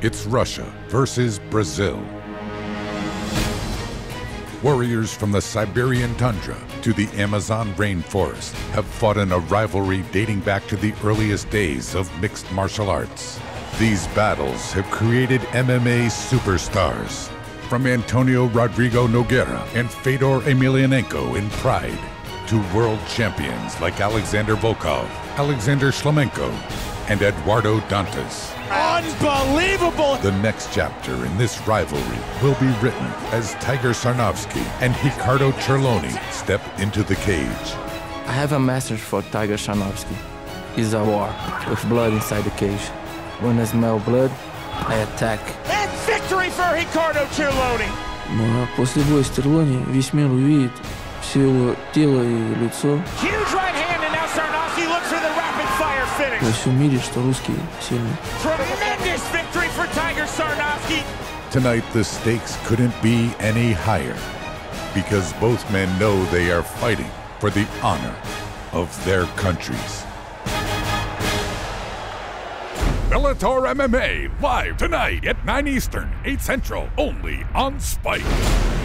It's Russia versus Brazil. Warriors from the Siberian tundra to the Amazon rainforest have fought in a rivalry dating back to the earliest days of mixed martial arts. These battles have created MMA superstars, from Antonio Rodrigo Nogueira and Fedor Emelianenko in Pride, to world champions like Alexander Volkov, Alexander Shlemenko, and Eduardo Dantas. Unbelievable! The next chapter in this rivalry will be written as Tiger Sarnavskiy and Ricardo Tirloni step into the cage. I have a message for Tiger Sarnavskiy. It's a war with blood inside the cage. When I smell blood, I attack. And victory for Ricardo Tirloni! После боя с Терлони весь мир увидит все его тело и лицо. Во всем мире, что русские сильны. Tremendous victory for Tiger Sarnavskiy. Tonight, the stakes couldn't be any higher because both men know they are fighting for the honor of their countries. Bellator MMA live tonight at 9 Eastern, 8 Central, only on Spike.